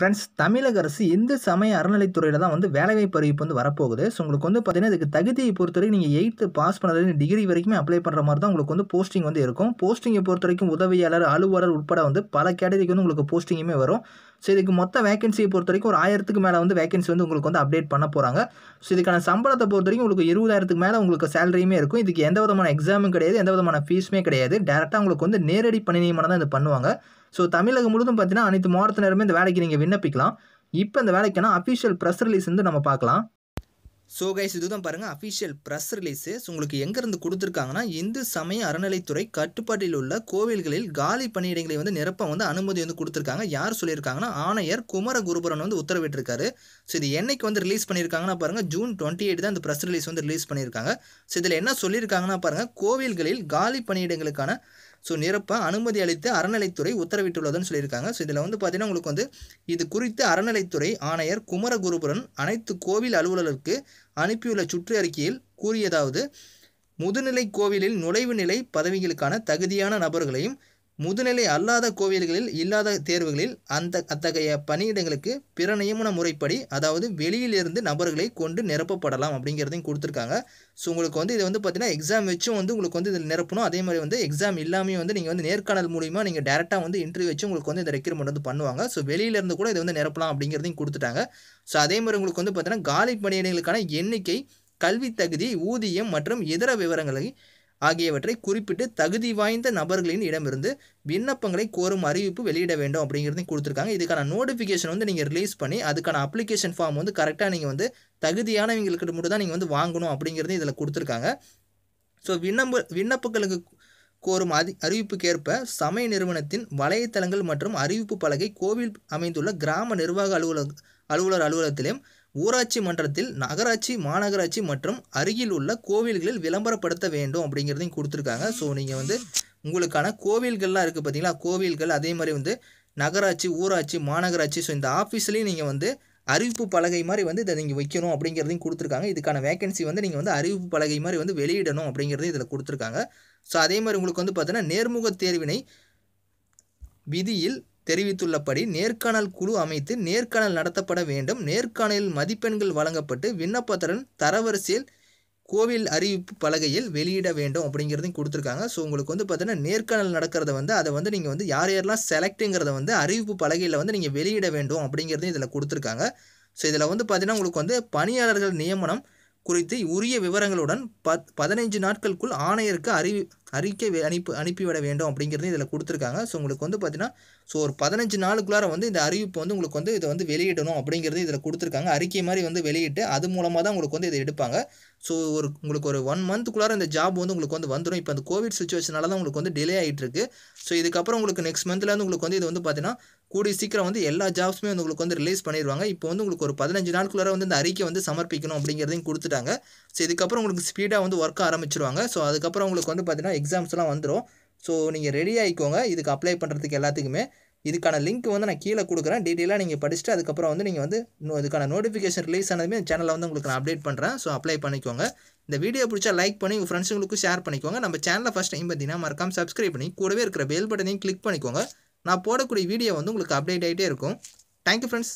Friends தமிழக அரசு இந்து சமய அறநிலைத்துறையில் தான் வந்து வேலைவாய்ப்பு அறிவிப்பு வந்து வரப்போகுது. ஸோ உங்களுக்கு வந்து பார்த்தீங்கன்னா இதுக்கு தகுதியை பொறுத்தவரைக்கும் நீங்கள் எயித்து பாஸ் பண்ணுறது டிகிரி வரைக்குமே அப்ளை பண்ணுற மாதிரி தான் உங்களுக்கு வந்து போஸ்டிங் வந்து இருக்கும். போஸ்டிங்கை பொறுத்த வரைக்கும் உதவியாளர் அலுவலர் உட்பட வந்து பல கேட்டகரிக்கு வந்து உங்களுக்கு போஸ்டிங்குமே வரும். ஸோ இதுக்கு மொத்த வேகன்சியை பொறுத்த வரைக்கும் ஒரு ஆயிரத்துக்கு மேலே வந்து வேகன்சி வந்து உங்களுக்கு வந்து அப்டேட் பண்ண போகிறாங்க ஸோ இதுக்கான சம்பளத்தை பொறுத்த வரைக்கும் உங்களுக்கு இருபதாயிரத்துக்கு மேலே உங்களுக்கு சேலரியுமே இருக்கும். இதுக்கு எந்த விதமான எக்ஸாமும் கிடையாது எந்த விதமான ஃபீஸுமே கிடையாது. டேரெக்டாக உங்களுக்கு வந்து நேரடி பணி நியமனம் தான் இது பண்ணுவாங்க. ஸோ தமிழகம் முழுதும் பார்த்தீங்கன்னா அனைத்து மாவட்டத்தினருமே இந்த வேலைக்கு நீங்கள் விண்ணப்பிக்கலாம். இப்போ இந்த வேலைக்கான அஃபிஷியல் ப்ரெஸ் ரிலீஸ் வந்து நம்ம பார்க்கலாம். ஸோ கைஸ் இதுதான் பாருங்கள் அஃபிஷியல் ப்ரெஸ் ரிலீஸு உங்களுக்கு எங்கேருந்து கொடுத்துருக்காங்கன்னா இந்து சமய அறநிலைத்துறை கட்டுப்பாட்டில் உள்ள கோவில்களில் காலி பணியிடங்களை வந்து நிரப்ப வந்து அனுமதி வந்து கொடுத்துருக்காங்க. யார் சொல்லியிருக்காங்கன்னா ஆணையர் குமர குருபுரன் வந்து உத்தரவிட்டிருக்காரு. ஸோ இது என்னைக்கு வந்து ரிலீஸ் பண்ணியிருக்காங்கன்னா பாருங்கள் ஜூன் டுவெண்ட்டி எயிட் தான் இந்த ப்ரெஸ் ரிலீஸ் வந்து ரிலீஸ் பண்ணியிருக்காங்க. ஸோ இதில் என்ன சொல்லியிருக்காங்கன்னா பாருங்கள் கோவில்களில் காலி பணியிடங்களுக்கான ஸோ நிரப்ப அனுமதி அளித்து அறநிலைத்துறை உத்தரவிட்டுள்ளதுன்னு சொல்லியிருக்காங்க. ஸோ இதில் வந்து பார்த்தீங்கன்னா உங்களுக்கு வந்து இது குறித்து அறநிலைத்துறை ஆணையர் குமரகுருபுரன் அனைத்து கோவில் அலுவலருக்கு அனுப்பியுள்ள சுற்று அறிக்கையில் கூறியதாவது முதுநிலை கோவிலில் நுழைவு நிலை பதவிகளுக்கான தகுதியான நபர்களையும் முதுநிலை அல்லாத கோவில்களில் இல்லாத தேர்வுகளில் அந்த அத்தகைய பணியிடங்களுக்கு பிற நியமன முறைப்படி அதாவது வெளியிலிருந்து நபர்களை கொண்டு நிரப்பப்படலாம் அப்படிங்கிறதையும் கொடுத்துருக்காங்க. ஸோ உங்களுக்கு வந்து இது வந்து பார்த்தீங்கன்னா எக்ஸாம் வச்சும் வந்து உங்களுக்கு வந்து இதில் நிரப்பணும். அதே மாதிரி வந்து எக்ஸாம் இல்லாமையும் வந்து நீங்கள் வந்து நேர்காணல் மூலிமா நீங்கள் டேரெக்டாக வந்து இன்டர்வியூ வச்சு உங்களுக்கு வந்து இந்த ரெக்ரூட்மெண்ட் வந்து பண்ணுவாங்க. ஸோ வெளியிலேருந்து கூட இதை வந்து நிரப்பலாம் அப்படிங்கிறதையும் கொடுத்துட்டாங்க. ஸோ அதே மாதிரி உங்களுக்கு வந்து பார்த்தீங்கன்னா காலி பணியிடங்களுக்கான எண்ணிக்கை கல்வி தகுதி ஊதியம் மற்றும் இதர விவரங்களை ஆகியவற்றை குறிப்பிட்டு தகுதி வாய்ந்த நபர்களின் இடமிருந்து விண்ணப்பங்களை கோரும் அறிவிப்பு வெளியிட வேண்டும் அப்படிங்கிறதையும் கொடுத்துருக்காங்க. இதுக்கான நோட்டிஃபிகேஷன் வந்து நீங்கள் ரிலீஸ் பண்ணி அதுக்கான அப்ளிகேஷன் ஃபார்ம் வந்து கரெக்டாக நீங்கள் வந்து தகுதியானவங்களுக்கு மட்டும் தான் நீங்கள் வந்து வாங்கணும் அப்படிங்கிறதையும் இதில் கொடுத்துருக்காங்க. ஸோ விண்ணப்ப விண்ணப்பங்களுக்கு கோரும் அதி அறிவிப்புக்கேற்ப சமய நிறுவனத்தின் வலைத்தளங்கள் மற்றும் அறிவிப்பு பலகை கோவில் அமைந்துள்ள கிராம நிர்வாக அலுவலக அலுவலர் அலுவலகத்திலும் ஊராட்சி மன்றத்தில் நகராட்சி மாநகராட்சி மற்றும் அருகில் உள்ள கோவில்களில் விளம்பரப்படுத்த வேண்டும் அப்படிங்கிறதையும் கொடுத்துருக்காங்க. ஸோ நீங்கள் வந்து உங்களுக்கான கோவில்கள்லாம் இருக்குது பார்த்தீங்களா கோவில்கள் அதே மாதிரி வந்து நகராட்சி ஊராட்சி மாநகராட்சி. ஸோ இந்த ஆஃபீஸ்லேயும் நீங்கள் வந்து அறிவிப்பு பலகை மாதிரி வந்து இதை நீங்கள் வைக்கணும் அப்படிங்கிறதையும் கொடுத்துருக்காங்க. இதுக்கான வேகன்சி வந்து நீங்கள் வந்து அறிவிப்பு பலகை மாதிரி வந்து வெளியிடணும் அப்படிங்கிறதையும் இதில் கொடுத்துருக்காங்க. ஸோ அதே மாதிரி உங்களுக்கு வந்து பார்த்தீங்கன்னா நேர்முக தேர்வினை விதியில் தெரிவித்துள்ளபடி நேர்காணல் குழு அமைத்து நேர்காணல் நடத்தப்பட வேண்டும். நேர்காணலில் மதிப்பெண்கள் வழங்கப்பட்டு விண்ணப்பத்துடன் தரவரிசையில் கோவில் அறிவிப்பு பலகையில் வெளியிட வேண்டும் அப்படிங்கிறதையும் கொடுத்துருக்காங்க. ஸோ உங்களுக்கு வந்து பார்த்தீங்கன்னா நேர்காணல் நடக்கிறத வந்து அதை வந்து நீங்கள் வந்து யார் யாரெல்லாம் செலக்ட்டுங்கிறத வந்து அறிவிப்பு பலகையில் வந்து நீங்கள் வெளியிட வேண்டும் அப்படிங்கிறதையும் இதில் கொடுத்துருக்காங்க. ஸோ இதில் வந்து பார்த்தீங்கன்னா உங்களுக்கு வந்து பணியாளர்கள் நியமனம் குறித்து உரிய விவரங்களுடன் பத் பதினைஞ்சு நாட்களுக்குள் ஆணையருக்கு அறிவி அறிக்கை அனுப்பி அனுப்பிவிட வேண்டும் அப்படிங்கிறது இதில் கொடுத்துருக்காங்க. ஸோ உங்களுக்கு வந்து பார்த்தீங்கன்னா ஸோ ஒரு பதினஞ்சு நாளுக்குள்ளார வந்து இந்த அறிவிப்பு வந்து உங்களுக்கு வந்து இதை வந்து வெளியிடணும் அப்படிங்கிறது இதில் கொடுத்துருக்காங்க. அறிக்கை மாதிரி வந்து வெளியிட்டு அது மூலமாக தான் உங்களுக்கு வந்து இதை எடுப்பாங்க. ஸோ ஒரு உங்களுக்கு ஒரு ஒன் மந்த்துக்குள்ளார இந்த ஜாப் வந்து உங்களுக்கு வந்து வந்துடும் இப்போ அந்த கோவிட் சுச்சுவேஷனால தான் உங்களுக்கு வந்து டிலே ஆகிட்டு இருக்கு ஸோ இதுக்கப்புறம் உங்களுக்கு நெக்ஸ்ட் மந்த்லேருந்து உங்களுக்கு வந்து இது வந்து பார்த்தீங்கன்னா கூடிய சீக்கிரம் வந்து எல்லா ஜாப்ஸுமே வந்து உங்களுக்கு வந்து ரிலீஸ் பண்ணிடுவாங்க இப்போ வந்து உங்களுக்கு ஒரு பதினஞ்சு நாளுக்குள்ளார வந்து இந்த அறிக்கை வந்து சமர்ப்பிக்கணும் அப்படிங்கிறதையும் கொடுத்துட்டாங்க. ஸோ இதுக்கப்புறம் உங்களுக்கு ஸ்பீடாக வந்து ஒர்க் ஆரம்பிச்சிருவாங்க. ஸோ அதுக்கப்புறம் உங்களுக்கு வந்து பார்த்தீங்கன்னா எக்ஸாம்ஸ்லாம் வந்துடும் ஸோ நீங்கள் ரெடி ஆகிக்கோங்க இதுக்கு அப்ளை பண்ணுறதுக்கு எல்லாத்துக்குமே. இதுக்கான லிங்க் வந்து நான் கீழே கொடுக்குறேன். டீட்டெயிலாக நீங்கள் படிச்சுட்டு அதுக்கப்புறம் வந்து நீங்கள் வந்து இதுக்கான நோட்டிஃபிகேஷன் ரிலீஸ் ஆனதுமே சேனலில் வந்து உங்களுக்கு நான் அப்டேட் பண்ணுறேன் ஸோ அப்ளை பண்ணிக்கோங்க. இந்த வீடியோ பிடிச்சா லைக் பண்ணி உங்கள் ஃப்ரெண்ட்ஸுங்களுக்கும் ஷேர் பண்ணிக்கோங்க. நம்ம சேனலில் ஃபஸ்ட் டைம் பார்த்தீங்கன்னா மறக்காம சப்ஸ்கிரைப் பண்ணி கூடவே இருக்கிற பெல் பட்டனையும் கிளிக் பண்ணிக்கோங்க. நான் போடக்கூடிய வீடியோ வந்து உங்களுக்கு அப்டேட் ஆகிட்டே இருக்கும். Thank you friends